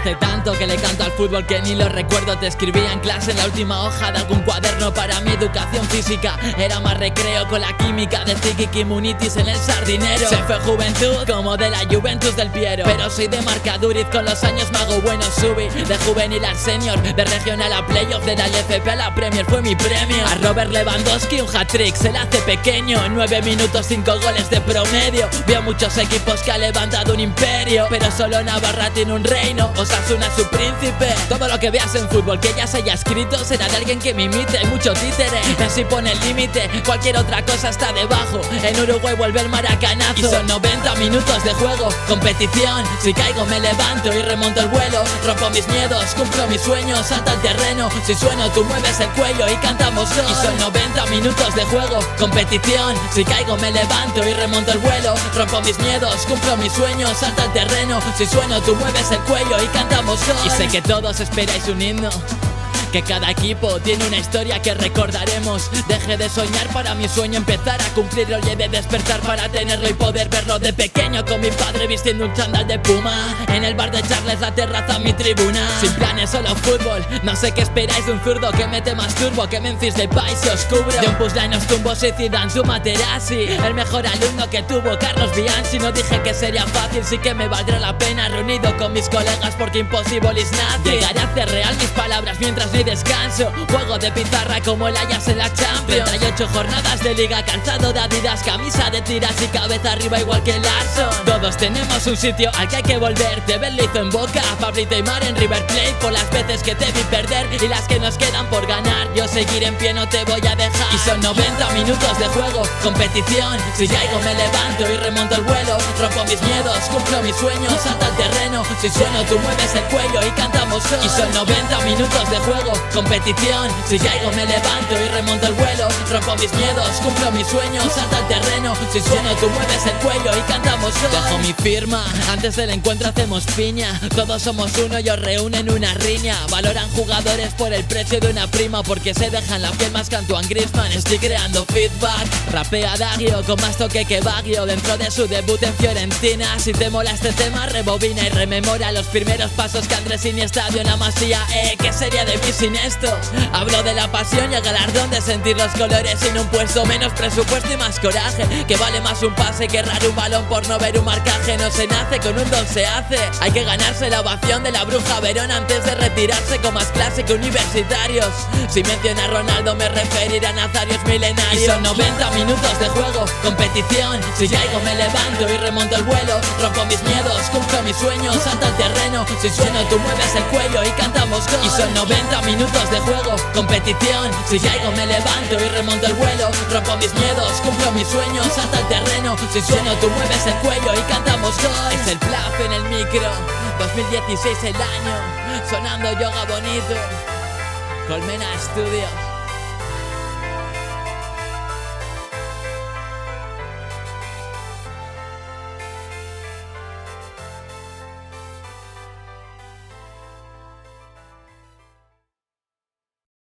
Hace tanto que le canto al fútbol que ni lo recuerdo. Te escribía en clase en la última hoja de algún cuaderno. Para mi educación física era más recreo Con la química de Munitis en el sardinero. Se fue juventud como de la Juventus del Piero. Pero soy de marca Duriz con los años me hago bueno. Subí de juvenil al senior De regional a playoff de la LFP a la Premier. Fue mi premio. A Robert Lewandowski un hat-trick se le hace pequeño. En 9 minutos 5 goles de promedio. Veo muchos equipos que ha levantado un imperio. Pero solo Navarra tiene un reino Osasuna su príncipe. Todo lo que veas en fútbol que ya se escrito Será de alguien que me imite Mucho títere. Messi pone el límite Cualquier otra cosa está debajo. En Uruguay vuelve el maracanazo. Y son 90 minutos de juego Competición. Si caigo me levanto y remonto el vuelo. Rompo mis miedos, cumplo mis sueños. Salta al terreno Si sueno tú mueves el cuello y cantamos gol Y son 90 minutos de juego Competición. Si caigo me levanto y remonto el vuelo. Rompo mis miedos, cumplo mis sueños. Salta al terreno Si sueno tú mueves el cuello y cantamos Y sé que todos esperáis un himno que cada equipo tiene una historia que recordaremos. Deje de soñar para mi sueño empezar a cumplirlo Y he de despertar para tenerlo y poder verlo de pequeño Con mi padre vistiendo un chándal de puma. En el bar de Charles la terraza mi tribuna. Sin planes solo fútbol. No sé qué esperáis de un zurdo que mete más turbo Que Memphis de país y oscuro De un puzzle nos tumbos y Zidane tu Materazzi. El mejor alumno que tuvo Carlos Bianchi No dije que sería fácil, sí que me valdrá la pena. Reunido con mis colegas porque imposible is nothing. Llegaré a hacer real mis palabras mientras descanso. Juego de pizarra como el Ajax en la Champions. 38 jornadas de liga cansado de adidas Camisa de tiras y cabeza arriba igual que el Larson. Todos tenemos un sitio al que hay que volver. Te hizo en Boca, Pablito y Mar en River Plate. Por las veces que te vi perder y las que nos quedan por ganar. Yo seguiré en pie, no te voy a dejar. Y son 90 minutos de juego, competición. Si caigo me levanto y remonto el vuelo Rompo mis miedos, cumplo mis sueños Salta al terreno, si sueno tú mueves el cuello y cantamos Y son 90 minutos de juego competición. Si caigo me levanto y remonto el vuelo. Rompo mis miedos, cumplo mis sueños. Salta al terreno, si sueno tú mueves el cuello y cantamos hoy Dejo mi firma, antes del encuentro hacemos piña. Todos somos uno y os reúnen una riña. Valoran jugadores por el precio de una prima Porque se dejan la piel más que Griezmann. Estoy creando feedback, rapea Dario Con más toque que Baggio. Dentro de su debut en Fiorentina Si te mola este tema, rebobina y rememora Los primeros pasos que Andrés Iniesta dio en la masía Eh, ¿qué sería de mí sin esto. Hablo de la pasión y el galardón de sentir los colores sin un puesto. Menos presupuesto y más coraje Que vale más un pase que errar un balón por no ver un marcaje. No se nace, con un don se hace. Hay que ganarse la ovación de la bruja Verón Antes de retirarse con más clase que universitarios. Si menciona a Ronaldo me referiré a Nazarios milenarios. Y son 90 minutos de juego, competición. Si caigo me levanto y remonto el vuelo. Rompo mis miedos, cumplo mis sueños. Salta al terreno, si sueno tú mueves el cuello y cantamos gol. Y son 90 minutos minutos de juego, competición. Si caigo me levanto y remonto el vuelo. Rompo mis miedos, cumplo mis sueños Salta al terreno, si sueno tú mueves el cuello Y cantamos gol Es el plaf en el micro 2016 el año. Sonando yoga bonito Colmena Studios